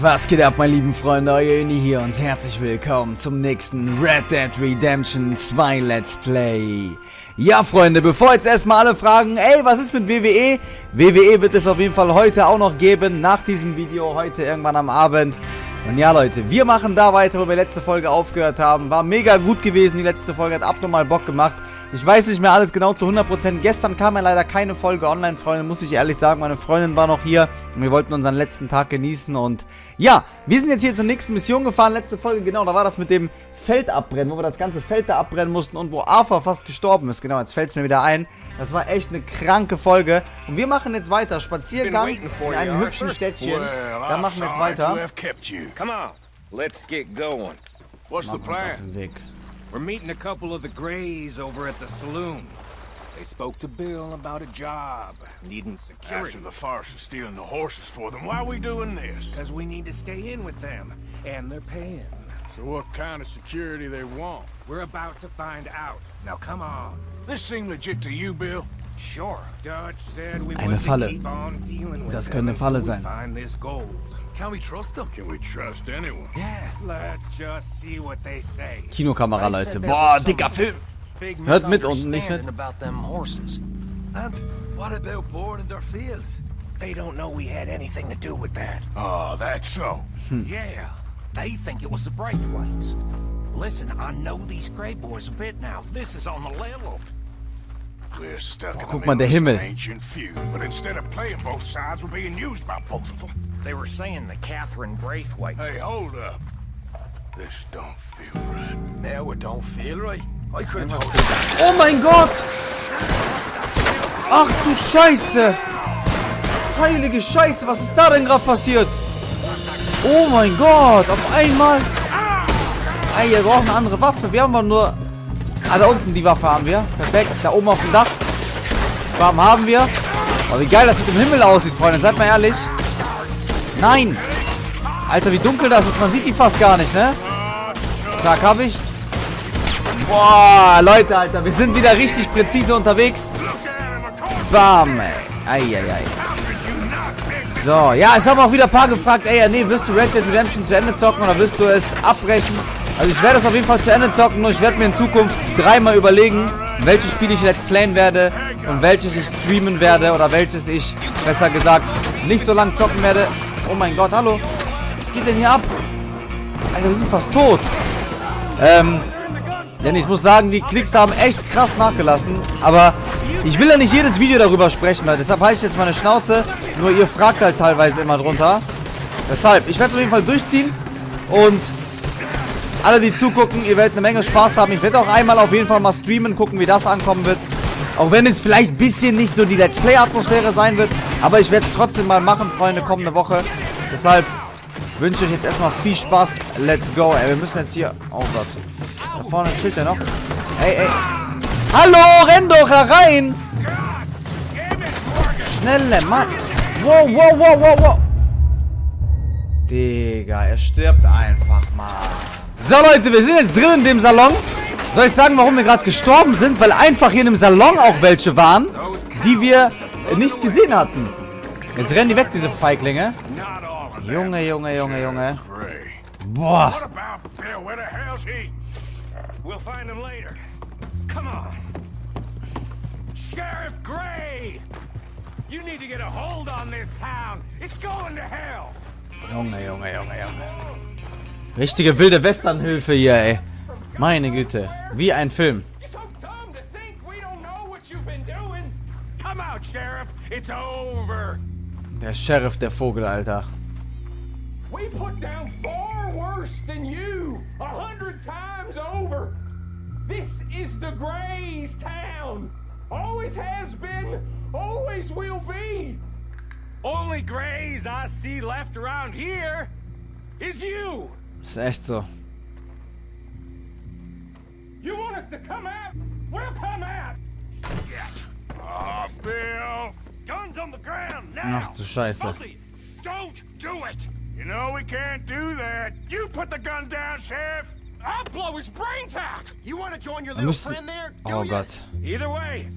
Was geht ab, meine lieben Freunde, euer Uni hier und herzlich willkommen zum nächsten Red Dead Redemption 2 Let's Play. Ja, Freunde, bevor jetzt erstmal alle fragen, ey, was ist mit WWE? WWE wird es auf jeden Fall heute auch noch geben, nach diesem Video, heute irgendwann am Abend. Und ja, Leute, wir machen da weiter, wo wir letzte Folge aufgehört haben. War mega gut gewesen, die letzte Folge hat abnormal Bock gemacht. Ich weiß nicht mehr alles genau zu 100%. Gestern kam ja leider keine Folge online, Freunde, muss ich ehrlich sagen. Meine Freundin war noch hier und wir wollten unseren letzten Tag genießen. Und ja, wir sind jetzt hier zur nächsten Mission gefahren. Letzte Folge, genau, da war das mit dem Feld abbrennen, wo wir das ganze Feld da abbrennen mussten und wo Arthur fast gestorben ist. Genau, jetzt fällt es mir wieder ein. Das war echt eine kranke Folge. Und wir machen jetzt weiter. Spaziergang in einem hübschen Städtchen. Da machen wir jetzt weiter. Come on, let's get going. What's the plan? den Weg. We're meeting a couple of the Greys over at the saloon. They spoke to Bill about a job, needing security. After the farce of stealing the horses for them, why are we doing this? Because we need to stay in with them, and they're paying. So what kind of security they want? We're about to find out. Now come on. This seem legit to you, Bill? Sure. Dutch said we Eine would Falle. keep on dealing with Das them könnte eine Falle sein. Find this gold. Can we trust them? Can we trust anyone? Yeah. Let's just see what they say. Kinokamera, Leute. Boah, dicker Film. Big Hört mit und nicht mit. misunderstanding about them horses. And what about born in their fields? They don't know we had anything to do with that. Oh, that's so. Hmm. Yeah, they think it was the Braithwaites. Listen, I know these Grey boys a bit now. This is on the level. We're stuck oh, in guck the mal, der middle of Himmel. ancient feud, but instead of playing both sides, we're being used by both of them. They were saying that Catherine Braithwaite. Hey, hold up. This don't feel right. Now it don't feel right. I could have told Oh mein Gott! Ach du Scheiße! Heilige Scheiße, was ist da denn gerade passiert? Oh mein Gott, auf einmal... Ey, wir brauchen eine andere Waffe. Wir haben aber nur... Ah, da unten die Waffe haben wir. Perfekt, da oben auf dem Dach. Warum haben wir? Oh, wie geil das mit dem Himmel aussieht, Freunde. Seid mal ehrlich. Nein! Alter, wie dunkel das ist. Man sieht die fast gar nicht, ne? Zack, hab ich. Boah, Leute, Alter, wir sind wieder richtig präzise unterwegs. Bam, ey. Eieiei. So, ja, es haben auch wieder ein paar gefragt, ey, ja, nee, wirst du Red Dead Redemption zu Ende zocken oder wirst du es abbrechen? Also ich werde es auf jeden Fall zu Ende zocken, nur ich werde mir in Zukunft dreimal überlegen, welche Spiele ich Let's Playen werde und welches ich streamen werde oder welches ich, besser gesagt, nicht so lang zocken werde. Oh mein Gott, hallo. Was geht denn hier ab? Alter, wir sind fast tot. Ähm, denn ich muss sagen, die Klicks haben echt krass nachgelassen. Aber ich will ja nicht jedes Video darüber sprechen, Leute. Deshalb halte ich jetzt meine Schnauze. Nur ihr fragt halt teilweise immer drunter. Deshalb, ich werde es auf jeden Fall durchziehen. Und alle, die zugucken, ihr werdet eine Menge Spaß haben. Ich werde auch einmal auf jeden Fall mal streamen, gucken, wie das ankommen wird. Auch wenn es vielleicht ein bisschen nicht so die Let's Play-Atmosphäre sein wird. Aber ich werde es trotzdem mal machen, Freunde, kommende Woche. Deshalb wünsche ich euch jetzt erstmal viel Spaß. Let's go, ey. Wir müssen jetzt hier... Oh Gott. Da vorne chillt er noch. Ey, ey. Hallo, renn doch da rein! Schnelle Mann. Wow, wow, wow, wow, wow. Digga, er stirbt einfach mal. So, Leute, wir sind jetzt drin in dem Salon. Soll ich sagen, warum wir gerade gestorben sind? Weil einfach hier in dem Salon auch welche waren, die wir nicht gesehen hatten. Jetzt rennen die weg, diese Feiglinge. Junge, Junge, Junge, Junge. Boah. Sheriff Gray! You need to get a hold on this town. It's going to hell. Junge, Junge, Junge, Junge. Richtige wilde Westernhilfe hier, ey. Meine Güte. Wie ein Film. Sheriff. It's over. Der Sheriff, der Vogel, Alter. We put down far worse than you, a hundred times over. This is the Grays town. Always has been, always will be. Only Grays I see left around here is you. Ist echt so. You want us to come out? We'll come out. Ah, Ach du Scheiße. Don't do it. You know we can't do that. You put the gun down, Sheriff. I'll blow his brains out. You want to join your little friend there? Oh? Gott. Either way,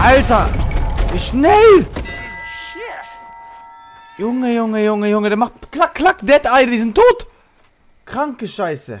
Alter! Wie schnell! Junge, Junge, Junge, Junge, der macht klack, klack, Dead Eye, die sind tot! Kranke Scheiße.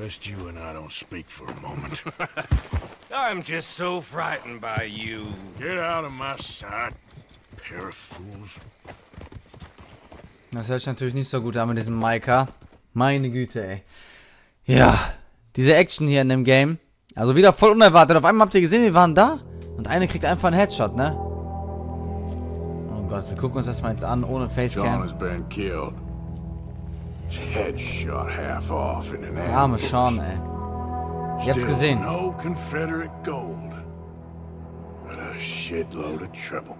best you and I don't speak for a moment. I'm just so frightened by you. Get out of my sight, pair of fools. Das hört sich natürlich nicht so gut an mit diesem Maika. Meine Güte, ey. Ja, diese Action hier in dem Game. Also wieder voll unerwartet. Auf einmal habt ihr gesehen, wir waren da. Und eine kriegt einfach einen Headshot, ne? Oh Gott, wir gucken uns das mal jetzt an, ohne John Facecam. has been killed. His head shot half off in an Der arme. Sean, ey. Habt's Still gesehen. No Confederate gold, but a shitload of trouble.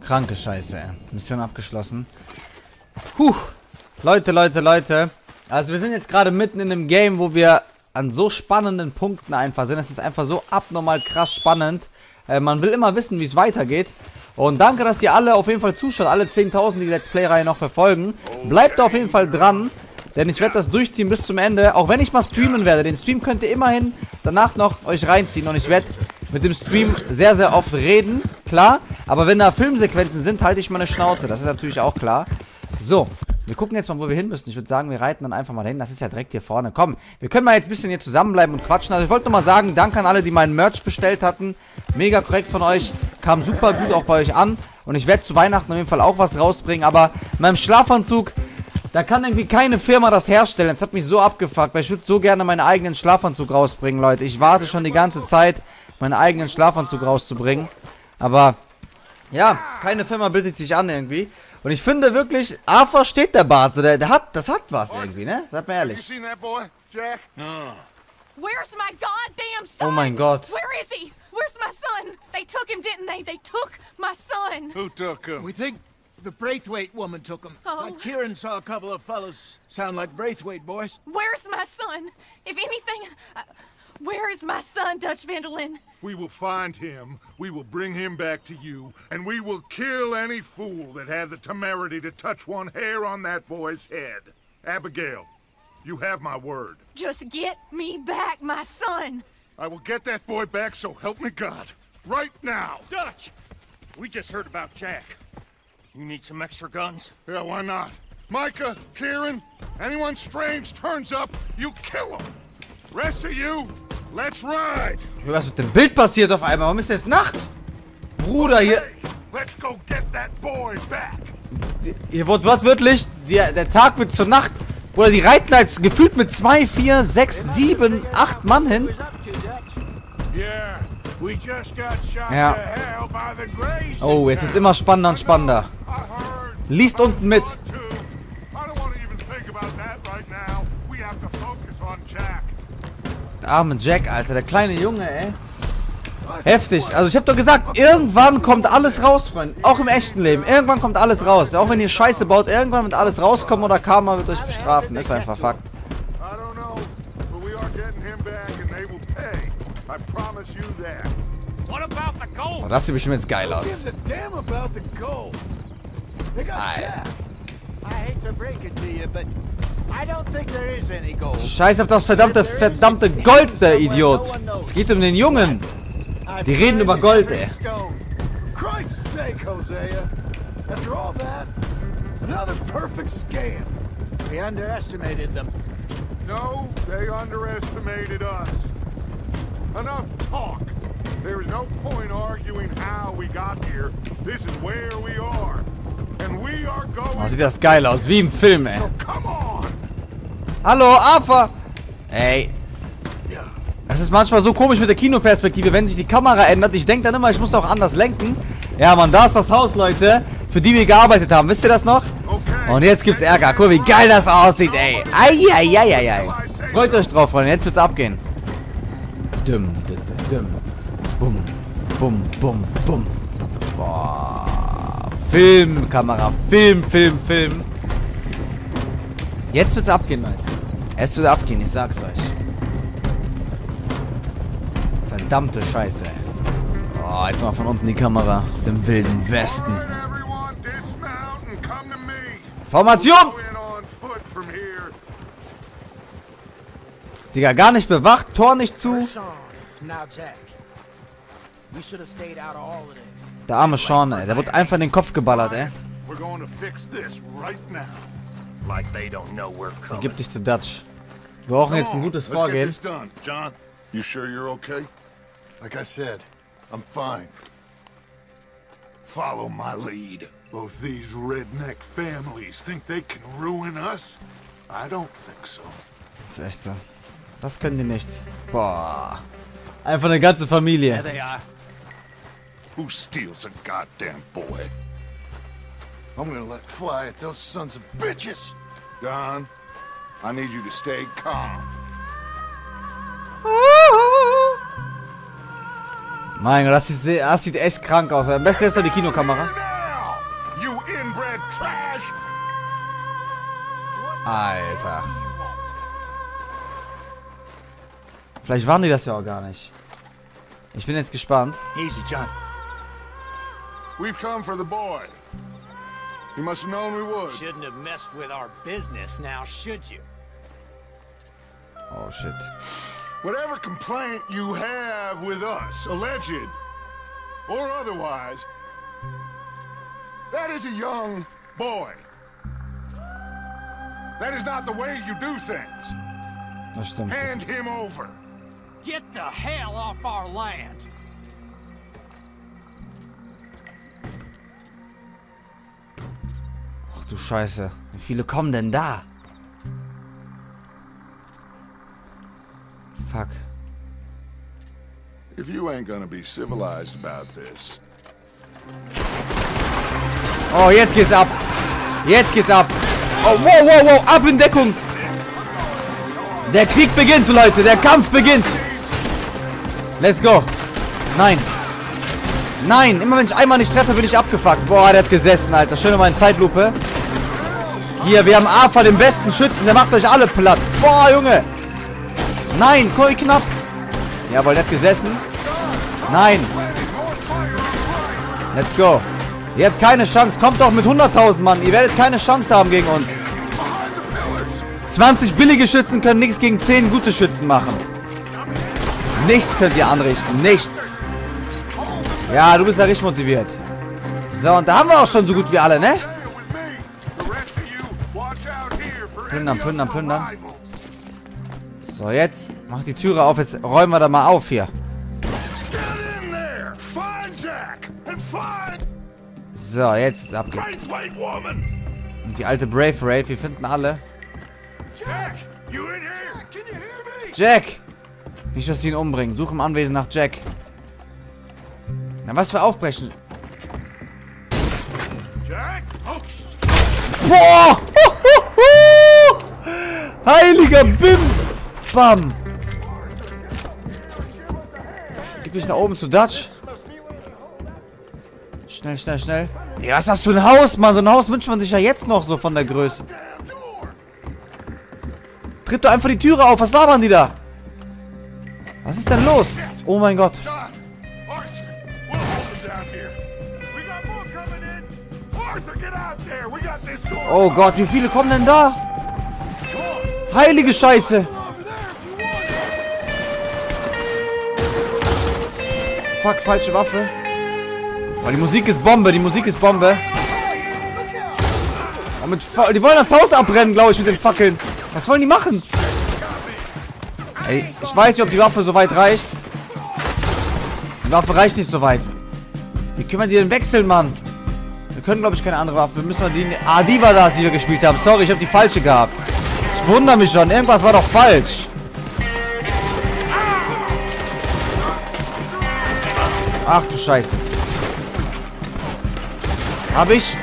Kranke Scheiße, ey. Mission abgeschlossen. Puh. Leute, Leute, Leute. Also wir sind jetzt gerade mitten in einem Game, wo wir an so spannenden Punkten einfach sind. Es ist einfach so abnormal krass spannend. Äh, man will immer wissen, wie es weitergeht. Und danke, dass ihr alle auf jeden Fall zuschaut. Alle 10.000, die die Let's Play-Reihe noch verfolgen. Bleibt auf jeden Fall dran. Denn ich werde das durchziehen bis zum Ende. Auch wenn ich mal streamen werde. Den Stream könnt ihr immerhin danach noch euch reinziehen. Und ich werde mit dem Stream sehr, sehr oft reden. Klar. Aber wenn da Filmsequenzen sind, halte ich meine Schnauze. Das ist natürlich auch klar. So. Wir gucken jetzt mal, wo wir hin müssen. Ich würde sagen, wir reiten dann einfach mal hin. Das ist ja direkt hier vorne. Komm, wir können mal jetzt ein bisschen hier zusammenbleiben und quatschen. Also ich wollte nochmal sagen, danke an alle, die meinen Merch bestellt hatten. Mega korrekt von euch. Kam super gut auch bei euch an. Und ich werde zu Weihnachten auf jeden Fall auch was rausbringen. Aber in meinem Schlafanzug, da kann irgendwie keine Firma das herstellen. Das hat mich so abgefuckt, weil ich würde so gerne meinen eigenen Schlafanzug rausbringen, Leute. Ich warte schon die ganze Zeit, meinen eigenen Schlafanzug rauszubringen. Aber ja, keine Firma bietet sich an irgendwie. Und ich finde wirklich, A versteht der Bart. So, der, der hat, das hat was irgendwie, ne? Seid mal You ehrlich. seen that boy, Jack? Where's my goddamn son? Oh mein Gott. Where is he? Where's my son? They took him, didn't they? They took my son. Who took him? We think the Braithwaite woman took him. Oh. But Kieran saw a couple of fellows sound like Braithwaite boys. Where's my son? If anything, uh, where is my son, Dutch Vanderlyn? We will find him, we will bring him back to you, and we will kill any fool that had the temerity to touch one hair on that boy's head. Abigail, you have my word. Just get me back, my son. I will get that boy back, so help me God. Right now. Dutch! We just heard about Jack. You need some extra guns? Yeah, why not? Micah, Kieran, anyone strange turns up, you kill them! Rest of you, let's ride. Was mit dem Bild passiert auf einmal? Warum ist es Nacht? Bruder, hier, Hey, let's go get that boy back. hier wird wortwörtlich, der, der Tag wird zur Nacht. Bruder, die reiten als gefühlt mit 2, 4, 6, 7, 8 Mann hin. Ja. Oh, jetzt wird's immer spannender und spannender. Liest unten mit. Too. I don't want to even think about that right now. We have to focus on Jack. Der arme Jack, Alter, der kleine Junge, ey. Heftig. Also ich hab doch gesagt, irgendwann kommt alles raus, Freunde. Auch im echten Leben. Irgendwann kommt alles raus. Auch wenn ihr Scheiße baut, irgendwann wird alles rauskommen oder Karma wird euch bestrafen. Ist einfach Fakt. I don't know, but we are getting him back and they will pay. I promise you that. What about the gold? Oh, das sieht bestimmt jetzt geil aus. Gives Scheiß auf das verdammte, verdammte Gold, der Idiot. Es geht um den Jungen. Die reden über Gold, ey. stone. Christ's sake, Hosea. After all that, another perfect scam. We underestimated them. No, they underestimated us. Enough talk. There is no point arguing how we got here. This is where we are. And we are Oh, going... sieht das geil aus. Wie im Film, ey. So! Hallo, Arthur! Ey. Das ist manchmal so komisch mit der Kinoperspektive, wenn sich die Kamera ändert. Ich denke dann immer, ich muss auch anders lenken. Ja, Mann, da ist das Haus, Leute, für die wir gearbeitet haben. Wisst ihr das noch? Okay. Und jetzt gibt's Ärger. Guck mal, wie geil das aussieht, ey. Eieieiei. Freut euch drauf, Freunde. Jetzt wird's abgehen. Dumm, dumm, dumm. Bum, bum, bum, bum. Boah. Film, Kamera. Film, Film, Film. Jetzt wird's abgehen, Leute. Es wird abgehen, ich sag's euch. Verdammte Scheiße, ey. Oh, jetzt mal von unten die Kamera. Aus dem wilden Westen. Formation! Digga, gar nicht bewacht, Tor nicht zu. Der arme Sean, ey. Der wird einfach in den Kopf geballert, ey. We're going to fix this right now. Like they don't know we're coming. Gib dich zu Dutch. Wir brauchen jetzt ein gutes let's get Vorgehen. this done. John, you sure you're okay? Like I said, I'm fine. Follow my lead. Both these redneck families think they can ruin us? I don't think so. Das ist echt so. Das können die nicht. Boah. Einfach eine ganze Familie. they are. Who steals a goddamn boy? I'm gonna let fly at those sons of bitches. John, I need you to stay calm. Mein Gott, das sieht, das sieht echt krank aus. Am besten ist doch die Kinokamera. Alter. Vielleicht waren die das ja auch gar nicht. Ich bin jetzt gespannt. Easy, John. We've come for the boy. You must have known we would. Shouldn't have messed with our business now, should you? Oh shit. Whatever complaint you have with us, alleged or otherwise, that is a young boy. That is not the way you do things. Das stimmt. Das Hand him over. Get the hell off our land! Ach du Scheiße. Wie viele kommen denn da? Fuck. If you ain't gonna be civilized about this, Oh, jetzt geht's ab. Jetzt geht's ab. Oh, wow, wow, wow. Ab in Deckung. Der Krieg beginnt, Leute. Der Kampf beginnt. Let's go. Nein. Nein. Immer wenn ich einmal nicht treffe, bin ich abgefuckt. Boah, der hat gesessen, Alter. Schön mal in Zeitlupe. Hier, wir haben AFA, den besten Schützen. Der macht euch alle platt. Boah, Junge. Nein, Koi knapp. Jawohl, der hat gesessen. Nein. Let's go. Ihr habt keine Chance. Kommt doch mit 100.000 Mann. Ihr werdet keine Chance haben gegen uns. 20 billige Schützen können nichts gegen 10 gute Schützen machen. Nichts könnt ihr anrichten. Nichts. Ja, du bist ja richtig motiviert. So, und da haben wir auch schon so gut wie alle, ne? Plündern, plündern, plündern. So, jetzt mach die Türe auf. Jetzt räumen wir da mal auf hier. So, jetzt ist abgeht. Und die alte Brave Rave. Wir finden alle. Jack! You in here? Jack! Nicht, dass sie ihn umbringen. Such im Anwesen nach Jack. Na, was für Aufbrechen? Jack? Oh, Boah! Heiliger Bim! Bam! Gib dich nach oben zu Dutch. Schnell, schnell, schnell. Ja, was ist das für ein Haus, Mann? So ein Haus wünscht man sich ja jetzt noch so von der Größe. Tritt doch einfach die Türe auf. Was labern die da? Was ist denn los? Oh mein Gott. Oh Gott, wie viele kommen denn da? Heilige Scheiße. Fuck, falsche Waffe. Oh, die Musik ist Bombe, die Musik ist Bombe. Oh, mit Fa die wollen das Haus abbrennen, glaube ich, mit den Fackeln. Was wollen die machen? Ey, ich weiß nicht, ob die Waffe so weit reicht. Die Waffe reicht nicht so weit. Wie können wir die denn wechseln, Mann? Wir können, glaube ich, keine andere Waffe. Müssen wir die... Ah, die war das, die wir gespielt haben. Sorry, ich habe die falsche gehabt. Ich wundere mich schon. Irgendwas war doch falsch. Ach du Scheiße. Hab ich.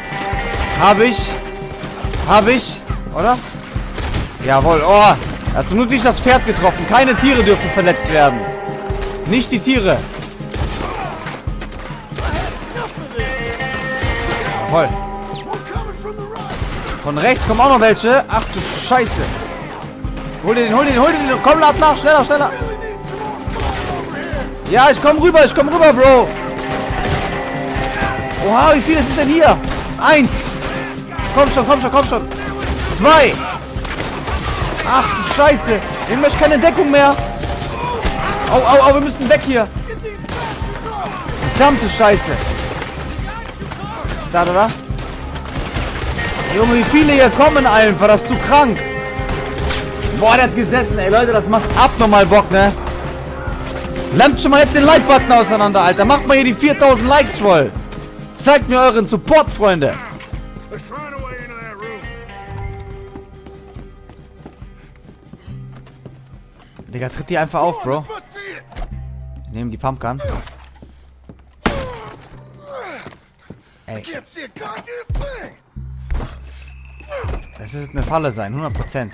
Hab ich. Hab ich. Oder? Jawohl. Oh. Er hat zum Glück nicht das Pferd getroffen. Keine Tiere dürfen verletzt werden. Nicht die Tiere. Jawohl. Von rechts kommen auch noch welche. Ach du Scheiße. Hol den, hol den, hol den. Komm, lad nach. Schneller, schneller. Ja, ich komm rüber, ich komm rüber, Bro. Oha, wie viele sind denn hier? Eins. Komm schon, komm schon, komm schon. Zwei. Ach du Scheiße. Ich möchte keine Deckung mehr. Au, au, au, wir müssen weg hier. Verdammte Scheiße. Da, da, da. Junge, wie viele hier kommen einfach. Das ist zu krank. Boah, der hat gesessen. Ey, Leute, das macht abnormal Bock, ne? Lammt schon mal jetzt den Like-Button auseinander, Alter. Macht mal hier die 4000 Likes voll. Zeigt mir euren Support, Freunde. Digga, tritt die einfach auf, Bro. Wir nehmen die Pumpgun. Ey. Das wird eine Falle sein, 100%.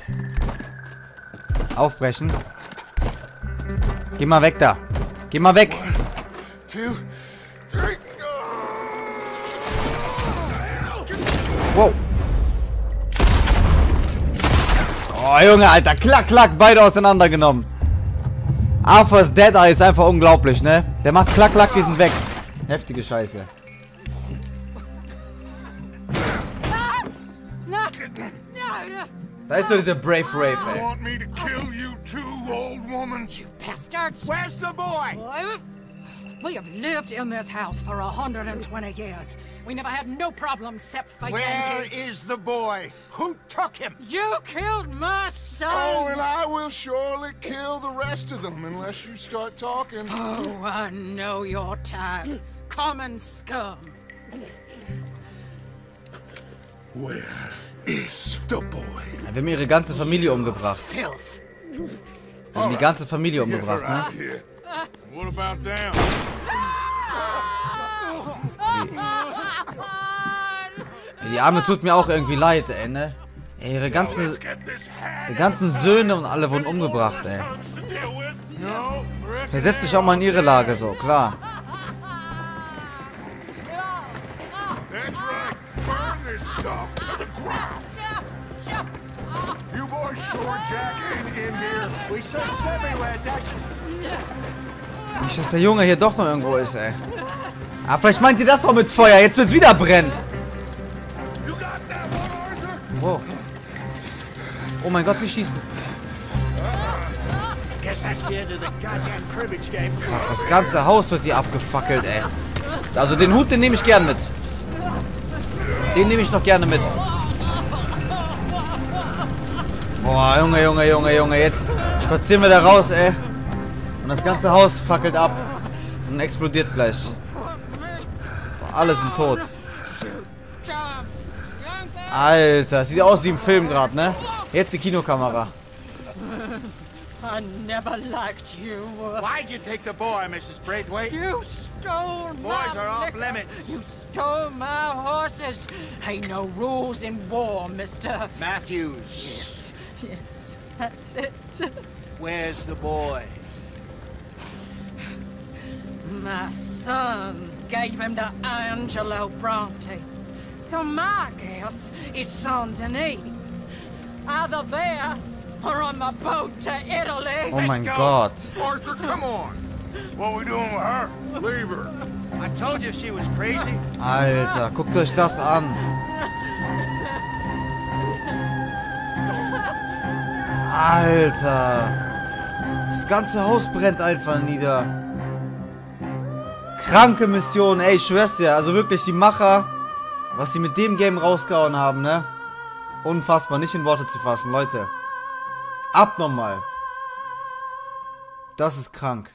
Aufbrechen. Geh mal weg da. Geh mal weg. Wow. Oh, Junge, Alter. Klack, klack. Beide auseinandergenommen. Arthur's Dead Eye ist einfach unglaublich, ne? Der macht klack, klack, die sind weg. Heftige Scheiße. Da ist doch dieser Brave Rave, eh? ey. Want me to kill you too, old woman? You bastards! Where's the boy? We have lived in this house for 120 years. We never had no problems except for Where Yankees. is the boy? Who took him? You killed my son! Oh, and I will surely kill the rest of them unless you start talking. Oh, I know your type. Common scum. Where is the boy? Wir haben ihre ganze Familie umgebracht. Filth. Wir haben die ganze Familie umgebracht, ne? What about down? Die Arme tut mir auch irgendwie leid, ey, ne? Ey, ihre ganzen, ihre ganzen Söhne und alle wurden umgebracht, ey. Versetz dich auch mal in ihre Lage, so, klar. This dog to the ground. You boys sure Jack ain't in here. We searched everywhere, Dutch. Nicht, dass der Junge hier doch noch irgendwo ist, ey. Ah, vielleicht meint ihr das doch mit Feuer. Jetzt wird's wieder brennen. Wow. Oh mein Gott, wir schießen. Fuck, das ganze Haus wird hier abgefackelt, ey. Also den Hut, den nehme ich gern mit. Den nehme ich noch gerne mit. Boah, Junge, Junge, Junge, Junge. Jetzt spazieren wir da raus, ey. Und das ganze Haus fackelt ab. Und explodiert gleich. Boah, alle sind tot. Alter, sieht aus wie im Film gerade, ne? Jetzt die Kinokamera. I never liked you. Why'd you take the boy, Mrs. Braithwaite? You stole my Boys are off liquor. limits. You stole my horses. Ain't no rules in war, mister. Matthews, Yes, yes, that's it. where's the boy? My sons gave him to Angelo Bronte. So my guess is Saint Denis. Either there or on the boat to Italy. Oh mein Gott. Arthur, come on. What we doing with her? Leave her. I told you she was crazy. Alter, guckt euch das an. Alter. Das ganze Haus brennt einfach nieder. Kranke Mission, ey, ich schwör's dir. Also wirklich, die Macher, was sie mit dem Game rausgehauen haben, ne? Unfassbar, nicht in Worte zu fassen, Leute. Abnormal. Das ist krank.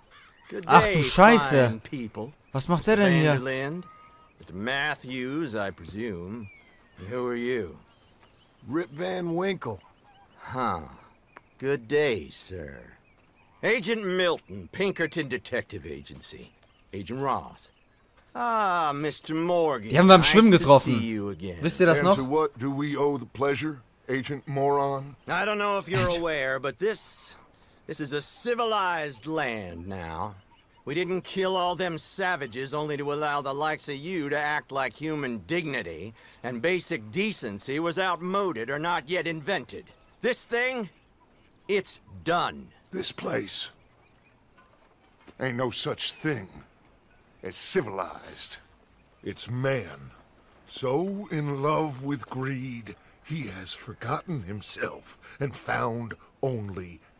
Good Ach day, du Scheiße. fine people. Was macht der denn hier? Vanderland, Mr. Matthews, I presume. And who are you? Rip Van Winkle. Huh. Good day, sir. Agent Milton, Pinkerton Detective Agency. Agent Ross. Ah, Mr. Morgan. Die haben wir beim Schwimmen to getroffen. see you again. Wisst ihr das and noch? to what do we owe the pleasure, Agent Moron? I don't know if you're aware, but this... This is a civilized land now. We didn't kill all them savages only to allow the likes of you to act like human dignity, and basic decency was outmoded or not yet invented. This thing, it's done. This place ain't no such thing as civilized. It's man. So in love with greed, he has forgotten himself and found only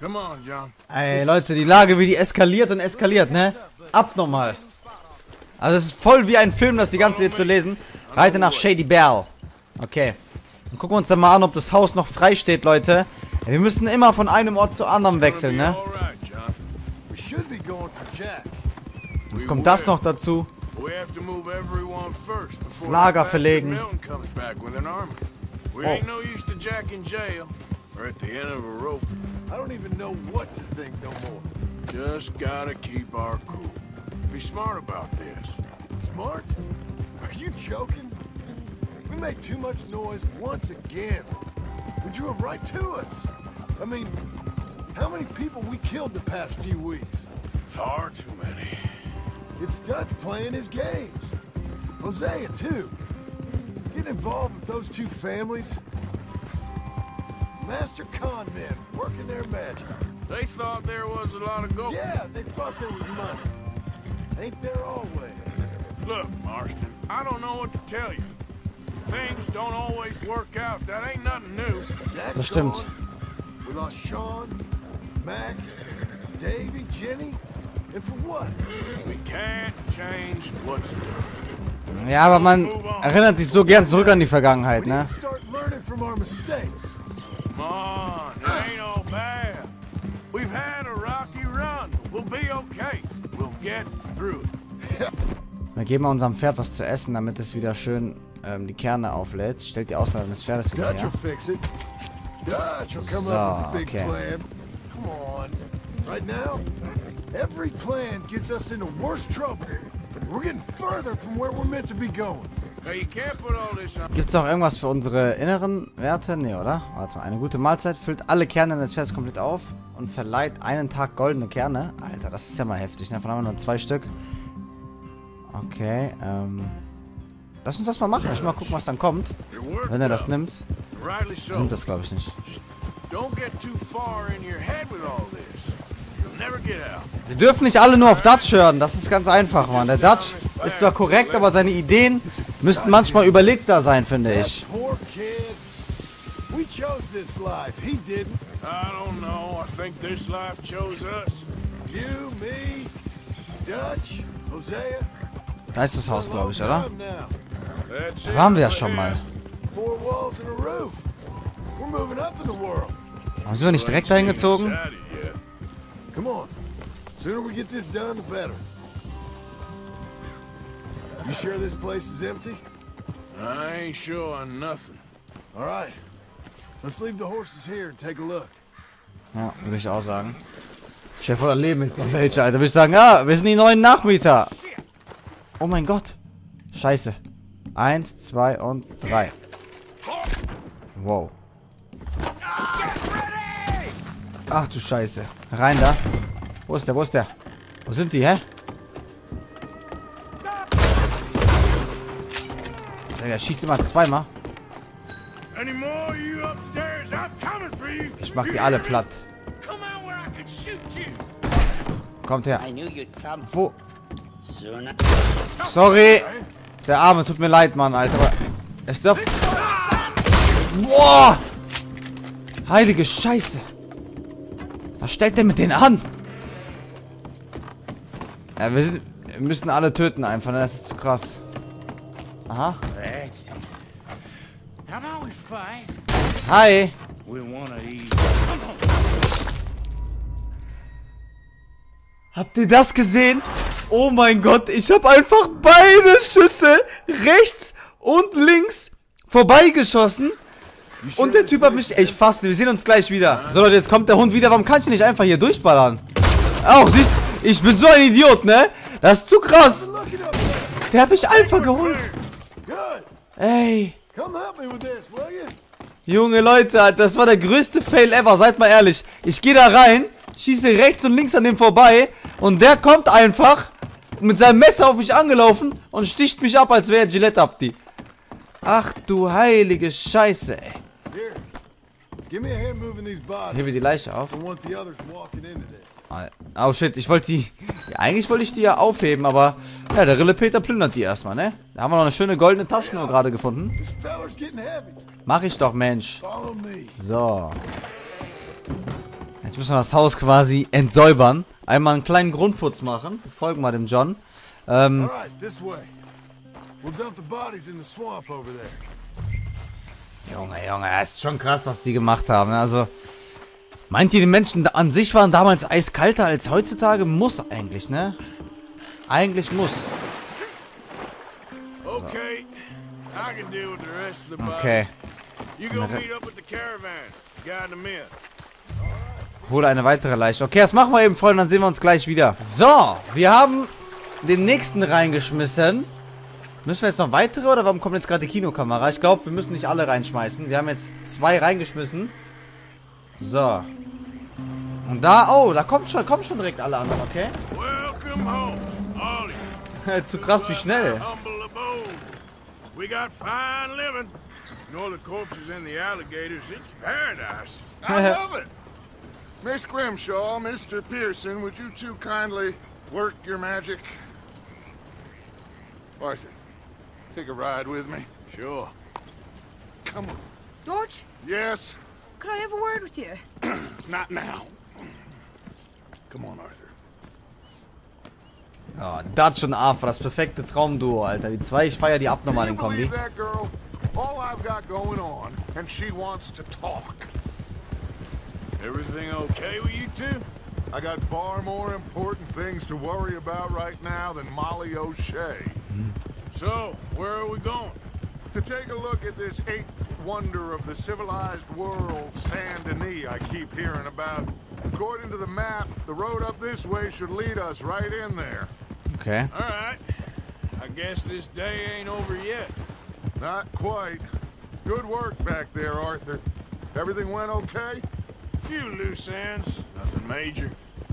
Come on, John. Ey, Leute, die Lage, wie die eskaliert und eskaliert, ne? Abnormal. Also, es ist voll wie ein Film, das die ganze Zeit zu lesen. Reite nach Shady Bell. Okay. Dann gucken wir uns dann mal an, ob das Haus noch frei steht, Leute. Wir müssen immer von einem Ort zu anderem wechseln, ne? Jetzt kommt das noch dazu. Das Lager verlegen. Oh. Or at the end of a rope. I don't even know what to think no more. Just gotta keep our cool. Be smart about this. Smart? Are you joking? We made too much noise once again. We drew them right to us. I mean, how many people we killed the past few weeks? Far too many. It's Dutch playing his games. Hosea, too. Getting involved with those two families. Master con men working their magic. They thought there was a lot of gold. Yeah, they thought there was money. Ain't there always? Look, Marston, I don't know what to tell you. Things don't always work out. That ain't nothing new. Das stimmt. gone. We lost Sean, Mac, Davy, Jenny. And for what? We can't change what's done. Ja, aber man erinnert sich so gern zurück an die Vergangenheit, ne? Come on, it ain't all bad. We've had a rocky run. We'll be okay. We'll get through it. Wir geben mal unserem Pferd was zu essen, damit es wieder schön ähm, die Kerne auflädt. Stellt die Aussage des Pferdes wieder Dutch her. will fix it. Dutch will come So, up with a big okay. plan. Come on. Right now, every plan gets us into worse trouble. We're getting further from where we're meant to be going. Gibt es auch irgendwas für unsere inneren Werte? Ne, oder? Warte mal. Eine gute Mahlzeit füllt alle Kerne des Pferdes komplett auf und verleiht einen Tag goldene Kerne. Alter, das ist ja mal heftig. Ne? Davon haben wir nur zwei Stück. Okay, ähm... Lass uns das mal machen. Ich mal gucken, was dann kommt. Wenn er das nimmt. Nimmt das, glaube ich, nicht. Don't get too in your head with all this. You'll never get out. Wir dürfen nicht alle nur auf Dutch hören. Das ist ganz einfach, Mann. Der Dutch ist zwar korrekt, aber seine Ideen müssten manchmal überlegter sein, finde ich. Poor kid. We chose this life. He didn't. I don't know. I think this life chose us. You, me, Dutch, Hosea. Da ist das Haus, glaube ich, oder? Da waren wir ja schon mal. Warum sind wir nicht direkt dahin gezogen? Come on. Sooner we get this done, the better. You sure this place is empty? I ain't sure on nothing. All right. Let's leave the horses here and take a look. Ja, würde ich auch sagen. Chef oder Leben jetzt noch welche, Alter. Würde ich sagen, ja, wir sind die neuen Nachmieter. Oh mein Gott. Scheiße. Eins, zwei und drei. Wow. Ach du Scheiße. Rein da. Wo ist der? Wo ist der? Wo sind die, hä? Der schießt immer zweimal. Ich mach die alle platt. Kommt her. Wo? Sorry. Der Arme, tut mir leid, Mann, Alter. Es darf... Boah! Heilige Scheiße. Was stellt der mit denen an? Ja, wir, sind, wir müssen alle töten einfach, ne? Das ist zu krass. Aha. Hi. Habt ihr das gesehen? Oh mein Gott, ich habe einfach beide Schüsse rechts und links vorbeigeschossen. Und der Typ hat mich... Ey, ich faste, wir sehen uns gleich wieder. So Leute, jetzt kommt der Hund wieder. Warum kann ich nicht einfach hier durchballern? Auch, siehst ich bin so ein Idiot, ne? Das ist zu krass. Der hat mich einfach geholt. Ey. Junge Leute, das war der größte Fail ever, seid mal ehrlich. Ich gehe da rein, schieße rechts und links an dem vorbei und der kommt einfach mit seinem Messer auf mich angelaufen und sticht mich ab, als wäre er Gillette Abdi. Ach du heilige Scheiße, ey. Hebe die Leiche auf. This. Oh shit, ich wollte die... Ja, eigentlich wollte ich die ja aufheben, aber... Ja, der Rille Peter plündert die erstmal, ne? Da haben wir noch eine schöne goldene Taschenuhr gerade gefunden. Mach ich doch, Mensch. So. Jetzt müssen wir das Haus quasi entsäubern. Einmal einen kleinen Grundputz machen. Wir folgen mal dem John. Ähm, right, Junge, Junge, das ist schon krass, was die gemacht haben. ne? Also, meint ihr, die Menschen an sich waren damals eiskalter als heutzutage? Muss eigentlich, ne? Eigentlich muss. Okay. Okay. Hole eine weitere Leiche. Okay, das machen wir eben, Freunde, dann sehen wir uns gleich wieder. So, wir haben den nächsten reingeschmissen. Müssen wir jetzt noch weitere oder warum kommt jetzt gerade die Kinokamera? Ich glaube, wir müssen nicht alle reinschmeißen. Wir haben jetzt zwei reingeschmissen. So. Und da, oh, da kommt schon, kommen schon direkt alle anderen, okay? Welcome home, all Zu krass, wie schnell. We got fine living. Ignore the corpses and the alligators. It's paradise. I love it. Miss Grimshaw, Mr. Pearson, would you two kindly work your magic? Arthur, take a ride with me. Sure. Come on. George, Yes? could I have a word with you? Not now. Come on, Arthur. Ja, Dutch und Arthur, das perfekte Traumduo, Alter. Die zwei, ich feiere die abnormal in Kombi. That girl? All I've got going on, and she wants to talk. Everything okay with you two? I got far more important things to worry about right now than Molly O'Shea. Mhm. So, where are we going? To take a look at this eighth wonder of the civilized world, Saint Denis, I keep hearing about. According to the map, the road up this way should lead us right in there. Okay. All right. I guess this day ain't over yet. Not quite. Good work back there, Arthur. Everything went okay? A Few loose ends, nothing major.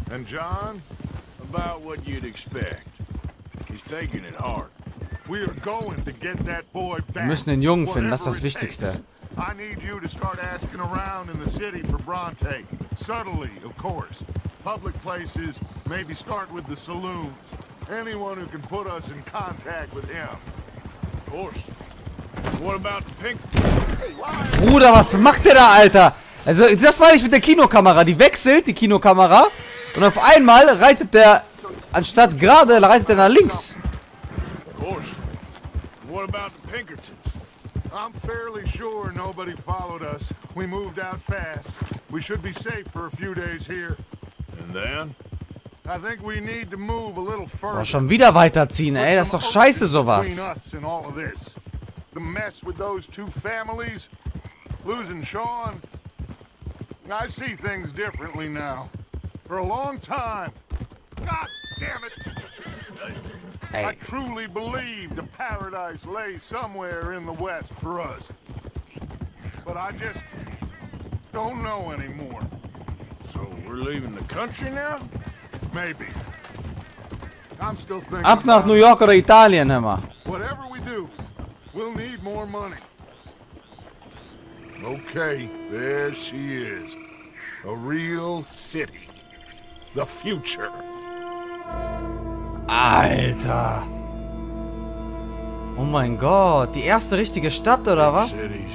And John? About what you'd expect. He's taking it hard. Wir müssen den Jungen finden, das ist das Wichtigste. I need you to start asking around in the city for Bronte. Subtly, of course. Public places, maybe start with the saloons. Anyone who can put us in contact with him. Of course. What about pink? Bruder, was macht der da, Alter? Also, das meine ich mit der Kinokamera. Die wechselt, die Kinokamera. Und auf einmal reitet der, anstatt gerade, reitet er nach links. Of course. What about the Pinkertons? I'm fairly sure nobody followed us. We moved out fast. We should be safe for a few days here. And then? I think we need to move a little further. Boah, schon wieder weiterziehen, ey. Das ist doch scheiße, sowas. Between us and all of this. The mess with those two families, losing Sean. I see things differently now. For a long time. God damn it! I Ey. truly believed a paradise lay somewhere in the west for us. But I just don't know anymore. So we're leaving the country now? Maybe. I'm still thinking. Ab nach about New York oder Italien, hör mal. Whatever we do, we'll need more money. Okay, there she is. A real city. The future. Alter. Oh mein Gott, die erste richtige Stadt, oder was? Always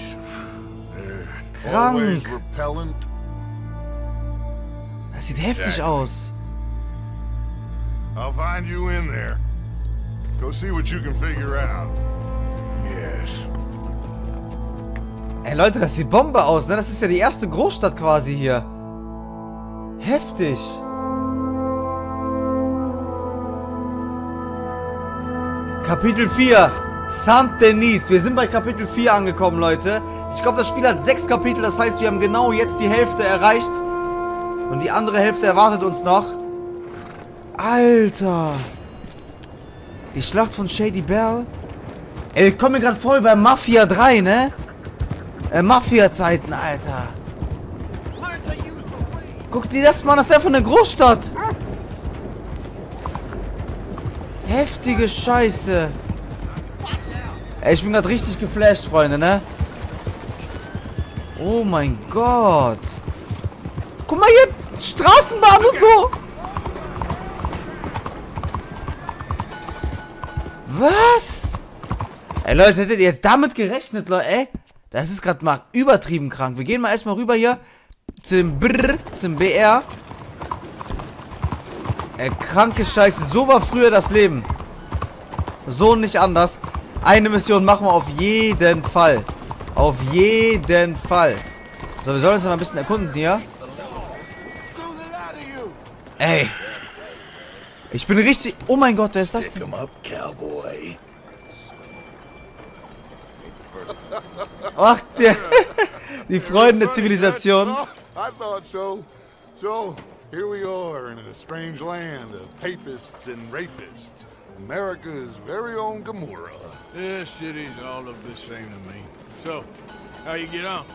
Krank. Das sieht heftig aus. I'll find you in there. Go see what you can figure out. Yes. Ey, Leute, das sieht Bombe aus, ne? Das ist ja die erste Großstadt quasi hier. Heftig. Kapitel 4. Saint-Denis. Wir sind bei Kapitel 4 angekommen, Leute. Ich glaube, das Spiel hat sechs Kapitel. Das heißt, wir haben genau jetzt die Hälfte erreicht. Und die andere Hälfte erwartet uns noch. Alter. Die Schlacht von Shady Bell. Ey, ich komme mir gerade wie bei Mafia 3, ne? Äh, Mafia-Zeiten, Alter. Guck dir das mal, an, das ist einfach eine Großstadt. Heftige Scheiße. Ey, ich bin gerade richtig geflasht, Freunde, ne? Oh mein Gott. Guck mal hier, Straßenbahn und so. Was? Ey, Leute, hättet ihr jetzt damit gerechnet, Leute? Ey, das ist gerade mal übertrieben krank. Wir gehen mal erstmal rüber hier zu dem Brr, zum BR. Ey, kranke Scheiße. So war früher das Leben. So nicht anders. Eine Mission machen wir auf jeden Fall. Auf jeden Fall. So, wir sollen uns mal ein bisschen erkunden hier. Ey. Ich bin richtig... Oh mein Gott, wer ist das denn? cowboy. Ach, der... Die Freunde der Zivilisation. Oh, I thought so. So, here we are in a strange land of papists and rapists. America's very own Gamora. This city's all of the same to me. So, how you get on?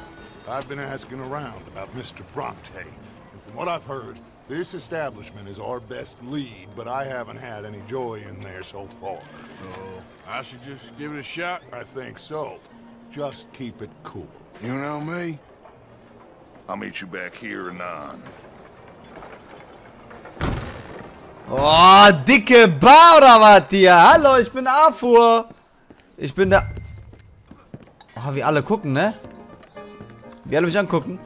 I've been asking around about Mr. Bronte, and from what I've heard, this establishment is our best lead, but I haven't had any joy in there so far. So, I should just give it a shot? I think so. Just keep it cool. You know me? I'll meet you back here anon. Oh, dicke Bar oder was hier? Hallo, ich bin Afur. Ich bin da... Oh, wie alle gucken, ne? Wie alle mich angucken.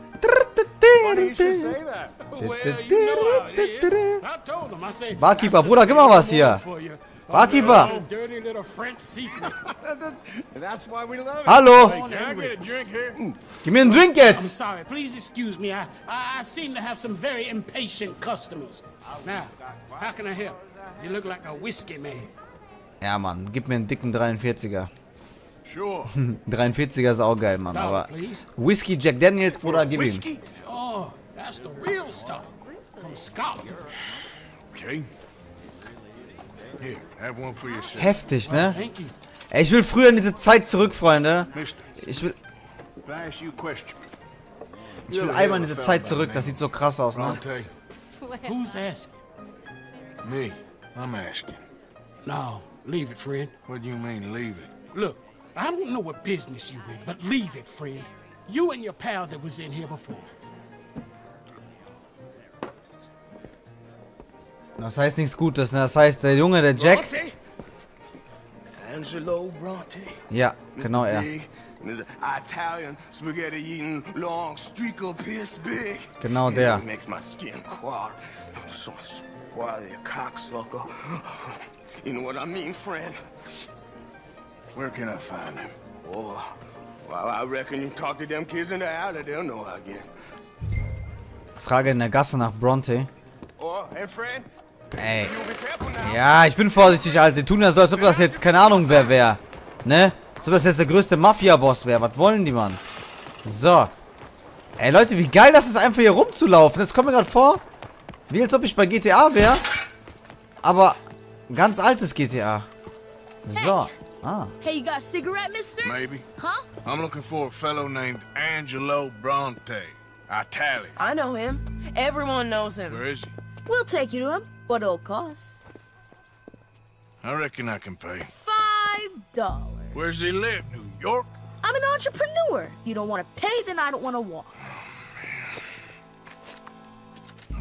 Barkeeper, Bruder, gib mal was hier. Barkeeper. Hallo. Gib mir einen Drink I'm jetzt. sorry. Please excuse me. I, I, seem to have some very impatient customers. Now, how can I help? You look like a whiskey man. Ja, Mann, gib mir einen dicken 43er. Sure. 43er ist auch geil, Mann, aber... Whisky Jack Daniels, Bruder, gib ihm. Whiskey? Oh, that's the real stuff. From Scotland. Okay. Heftig, ne? You. Ey, ich will früher in diese Zeit zurück, Freunde. Ich will, ich will einmal in diese Zeit zurück. Das sieht so krass aus, ne? Who's asking? Me. I'm asking. No, leave it, friend. What do you mean, leave it? Look, I don't know what business you in, but leave it, friend. You and your pal that was in here before. Das heißt nichts Gutes, ne? Das heißt, der Junge, der Jack... Angelo Bronte. Ja, genau er. Genau der. You know what I mean, friend? Where can I find him? Oh, well, I reckon you talk to them kids in the alley, they'll know, I guess. Frage in der Gasse nach Bronte. Oh, and friend? Ey. Ja, ich bin vorsichtig, Alter. Die tun ja so, als ob das jetzt, keine Ahnung, wer wäre. Ne? Als ob das jetzt der größte Mafia-Boss wäre. Was wollen die, Mann? So. Ey, Leute, wie geil das ist, einfach hier rumzulaufen. Das kommt mir gerade vor, wie als ob ich bei GTA wäre. Aber ganz altes GTA. So. Ah. Hey, you got a cigarette, mister? Maybe. Huh? I'm looking for a fellow named Angelo Bronte. Italian. I know him. Everyone knows him. Where is he? We'll take you to him. What it'll cost? I reckon I can pay. Five dollars. Where's he live? New York? I'm an entrepreneur. If you don't want to pay, then I don't want to walk.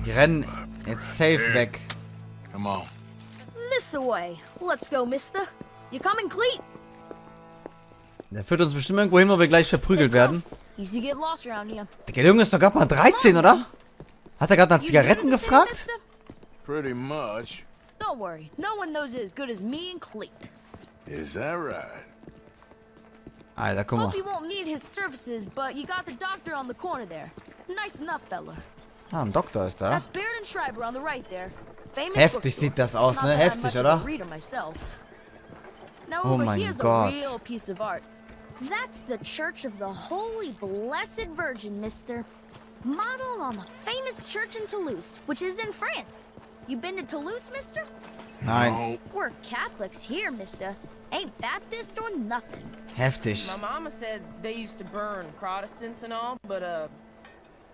Die rennen jetzt safe weg. Come on. This away. Let's go, mister. You coming, Cleet? Der führt uns bestimmt irgendwo hin, wo wir gleich verprügelt werden. Easy to get lost around here. Der Junge ist doch gerade mal 13, oder? Hat er gerade nach Zigaretten gefragt? Pretty much. Don't worry. No one knows it as good as me and Cleet. Is that right? Alter, guck mal. Hope you won't need his services, but you got the doctor on the corner there. Nice enough, fella. Ah, ein Doktor ist da. That's Baird and Schreiber on the right there. Famous Heftig bookstore. sieht das aus, Not ne? that I'm Heftig, much of oder? a reader myself. Now Oh over mein here's Gott. a real piece of art. That's the Church of the Holy Blessed Virgin, mister. Modeled on the famous church in Toulouse, which is in France. You been to Toulouse, mister? Nein. We're Catholics here, mister. Ain't Baptist or nothing. Heftig. My mama said they used to burn Protestants and all, but uh,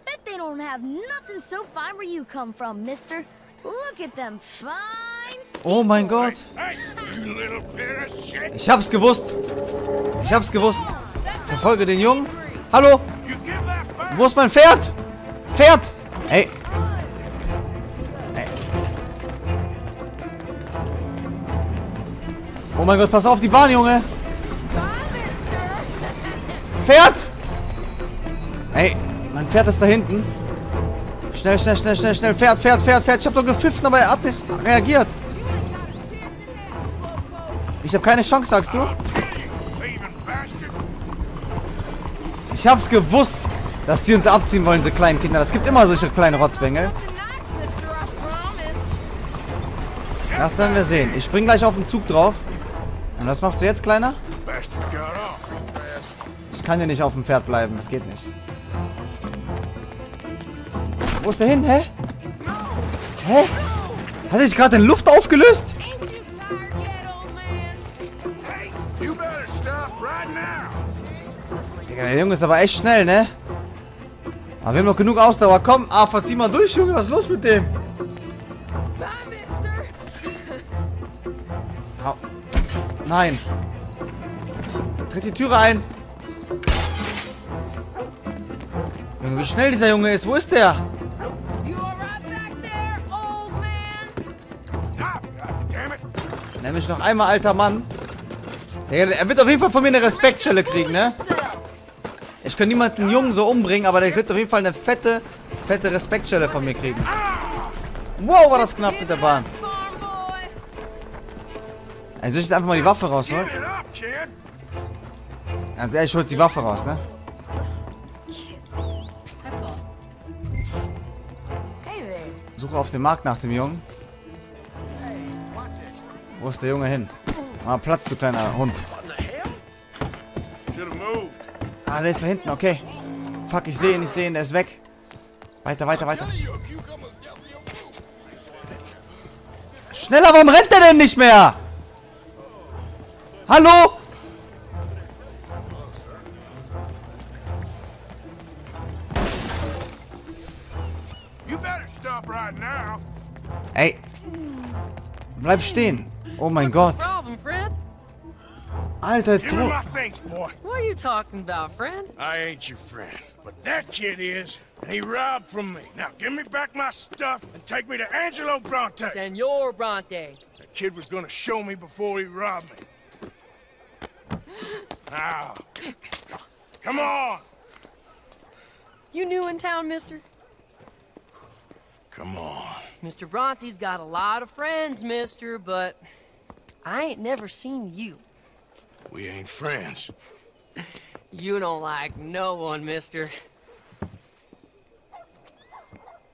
Bet they don't have nothing so fine where you come from, mister. Look at them fine Oh mein Gott. Ich hab's gewusst. Ich hab's gewusst. Verfolge den Jungen. Hallo? Wo ist mein Pferd? Pferd! Ey. Oh mein Gott, pass auf die Bahn, Junge. Pferd! Ey, mein Pferd ist da hinten. Schnell, schnell, schnell, schnell, schnell. Pferd, Pferd, Pferd, Pferd. Ich hab doch gepfiffen, aber er hat nicht reagiert. Ich habe keine Chance, sagst du? Ich hab's gewusst, dass die uns abziehen wollen, diese kleinen Kinder. Das gibt immer solche kleine Rotzbengel. Das werden wir sehen. Ich spring gleich auf den Zug drauf. Und was machst du jetzt, Kleiner? Ich kann hier nicht auf dem Pferd bleiben, das geht nicht. Wo ist der hin, hä? Hä? Hat er sich gerade in Luft aufgelöst? Der Junge ist aber echt schnell, ne? Aber wir haben noch genug Ausdauer. Komm, Afa, zieh mal durch, Junge. Was ist los mit dem? Nein. Tritt die Türe ein. Junge, wie schnell dieser Junge ist. Wo ist der? Nenn mich noch einmal alter Mann. Er wird auf jeden Fall von mir eine Respektschelle kriegen, ne? Ich kann niemals einen Jungen so umbringen, aber der wird auf jeden Fall eine fette, fette Respektschelle von mir kriegen. Wow, war das knapp mit der Bahn. Also soll ich jetzt einfach mal die Waffe rausholen? Ganz ehrlich, ich hol die Waffe raus, ne? Suche auf dem Markt nach dem Jungen. Wo ist der Junge hin? Mal Platz, du kleiner Hund. Ah, der ist da hinten, okay. Fuck, ich sehe ihn, ich sehe ihn, der ist weg. Weiter, weiter, weiter. Schneller, warum rennt er denn nicht mehr? Hallo? Ey. Bleib stehen. Oh mein Gott. Problem, friend? Alter, Give me my things, boy. What are you talking about, friend? I ain't your friend, but that kid is, and he robbed from me. Now give me back my stuff and take me to Angelo Bronte. Senor Bronte. That kid was gonna show me before he robbed me. Now, come on. You new in town, mister? Come on. Mr. Bronte's got a lot of friends, mister, but I ain't never seen you. We ain't friends. You don't like no one, mister.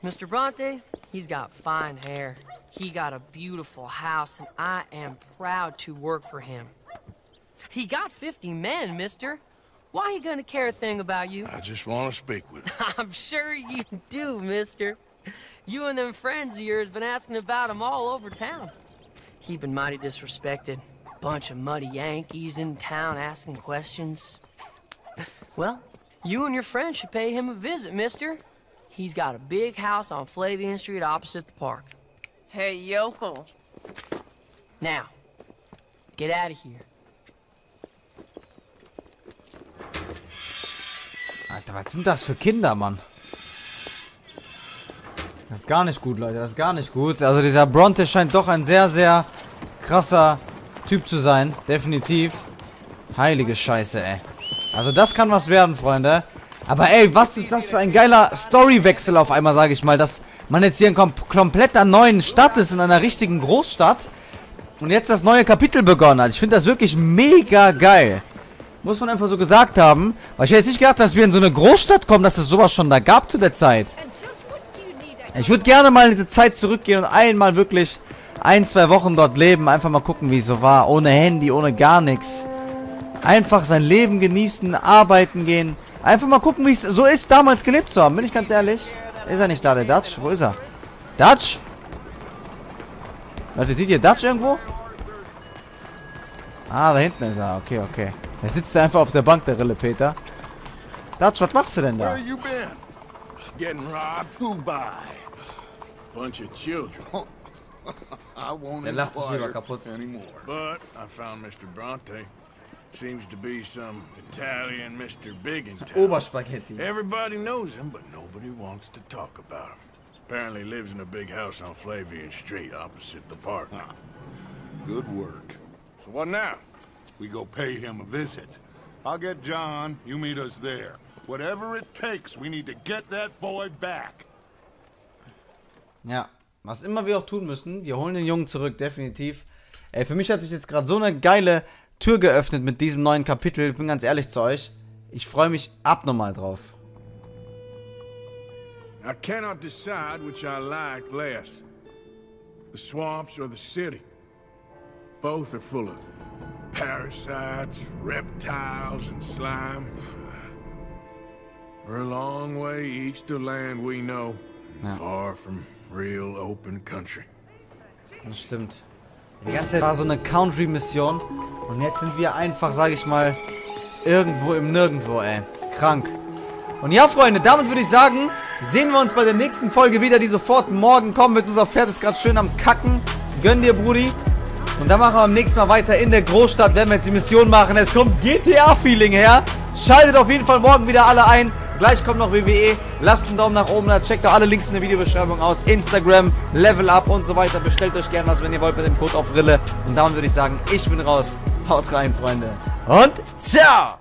Mr. Bronte, he's got fine hair. He got a beautiful house, and I am proud to work for him. He got 50 men, mister. Why he gonna care a thing about you? I just want to speak with him. I'm sure you do, mister. You and them friends of yours been asking about him all over town. He been mighty disrespected. Bunch of muddy Yankees in town asking questions. Well, you and your friend should pay him a visit, mister. He's got a big house on Flavian Street opposite the park. Hey, yokel. Now, get out of here. Alter, was sind das für Kinder, Mann? Das ist gar nicht gut, Leute. Das ist gar nicht gut. Also dieser Bronte scheint doch ein sehr, sehr krasser Typ zu sein. Definitiv. Heilige Scheiße, ey. Also das kann was werden, Freunde. Aber ey, was ist das für ein geiler Storywechsel auf einmal, sage ich mal. Dass man jetzt hier in kom komplett einer neuen Stadt ist, in einer richtigen Großstadt. Und jetzt das neue Kapitel begonnen hat. Ich finde das wirklich mega geil. Muss man einfach so gesagt haben. Weil ich hätte jetzt nicht gedacht, dass wir in so eine Großstadt kommen, dass es sowas schon da gab zu der Zeit. Ich würde gerne mal in diese Zeit zurückgehen und einmal wirklich ein, zwei Wochen dort leben. Einfach mal gucken, wie es so war. Ohne Handy, ohne gar nichts. Einfach sein Leben genießen, arbeiten gehen. Einfach mal gucken, wie es so ist, damals gelebt zu haben. Bin ich ganz ehrlich. Ist er nicht da, der Dutch? Wo ist er? Dutch? Leute, seht ihr Dutch irgendwo? Ah, da hinten ist er. Okay, okay. Er sitzt einfach auf der Bank, der Rille, Peter. Dutch, was machst du denn da? Where you been? Getting robbed? Who by? Bunch of children. I won't Der lacht sich lieber kaputt. anymore. But I found Mr. Bronte. Seems to be some Italian Mr. Big in town. Oberspaghetti. Everybody knows him, but nobody wants to talk about him. Apparently lives in a big house on Flavian Street opposite the park. Good work. So what now? We go pay him a visit. I'll get John, you meet us there. Whatever it takes, we need to get that boy back. Ja, was immer wir auch tun müssen, wir holen den Jungen zurück, definitiv. Ey, für mich hat sich jetzt gerade so eine geile Tür geöffnet mit diesem neuen Kapitel. Ich bin ganz ehrlich zu euch. Ich freue mich abnormal drauf. I cannot decide which I like less. The swamps or the city. Both are full of parasites, reptiles, and slime. We're a long way east to land we know. Ja. Far from real open country. Das stimmt. Die ganze Zeit war so eine Country-Mission. Und jetzt sind wir einfach, sage ich mal, irgendwo im Nirgendwo, ey. Krank. Und ja, Freunde, damit würde ich sagen, sehen wir uns bei der nächsten Folge wieder, die sofort morgen kommt. Mit unser Pferd ist gerade schön am Kacken. Gönn dir, Brudi. Und dann machen wir beim nächsten Mal weiter in der Großstadt, werden wir jetzt die Mission machen. Es kommt GTA-Feeling her. Schaltet auf jeden Fall morgen wieder alle ein. Gleich kommt noch WWE. Lasst einen Daumen nach oben da. Checkt auch alle Links in der Videobeschreibung aus. Instagram, Level Up und so weiter. Bestellt euch gerne was, wenn ihr wollt, mit dem Code auf Rille. Und damit würde ich sagen, ich bin raus. Haut rein, Freunde. Und ciao!